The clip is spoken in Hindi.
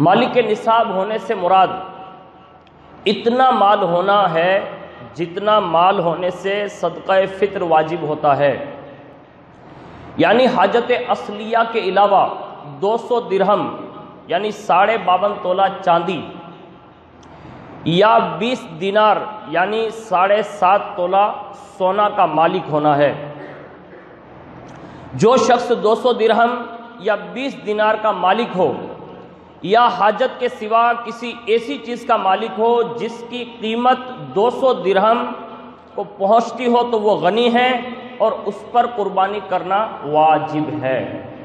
मालिक के निसाब होने से मुराद, इतना माल होना है जितना माल होने से सदक़ फ़ित्र वाजिब होता है। यानी हाजत असलिया के अलावा 200 दिरहम, यानी साढ़े बावन तोला चांदी या 20 दिनार, यानी साढ़े सात तोला सोना का मालिक होना है। जो शख्स 200 दिरहम या 20 दिनार का मालिक हो या हाजत के सिवा किसी ऐसी चीज़ का मालिक हो जिसकी कीमत 200 दिरहम को पहुँचती हो तो वो गनी है और उस पर कुर्बानी करना वाजिब है।